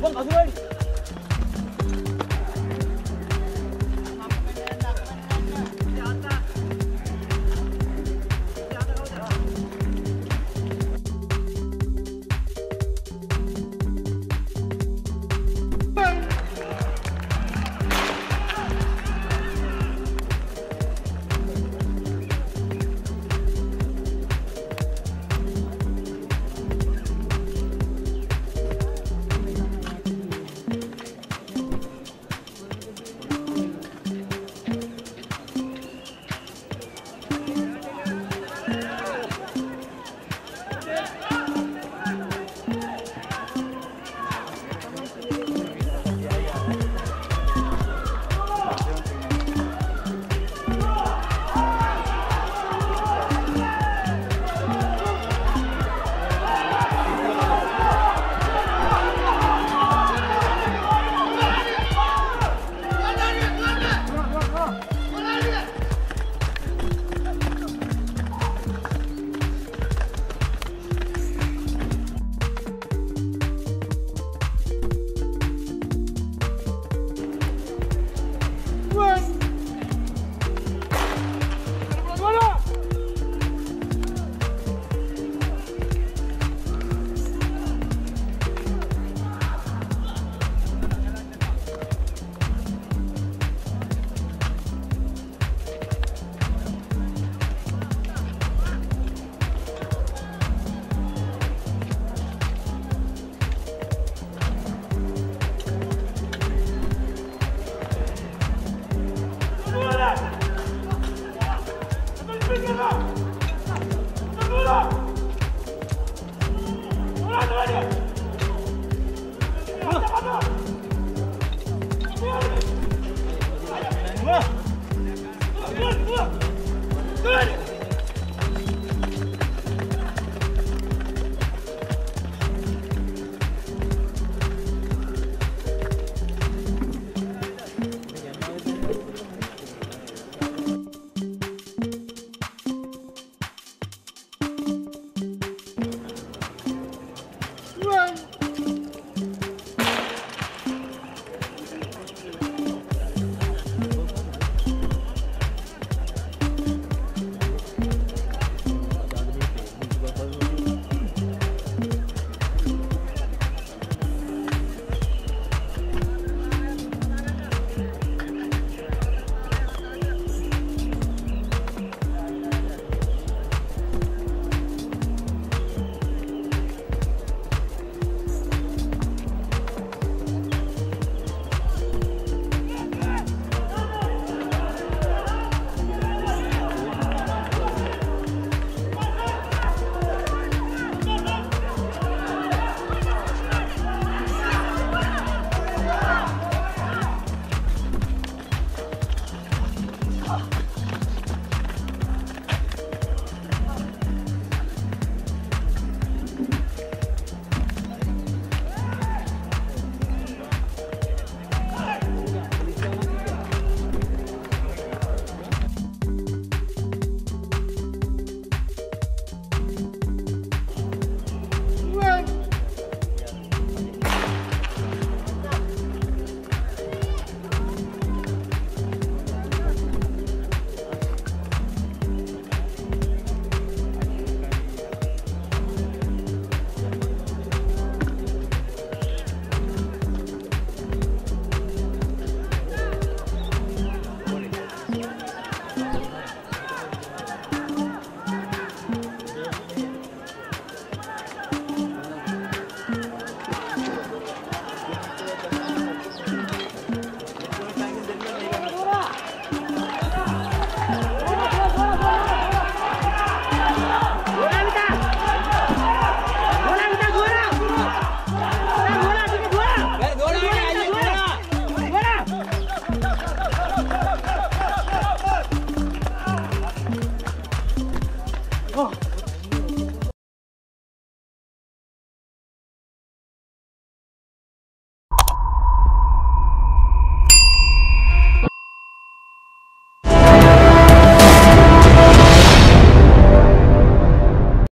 뻥 가져가야지. Good!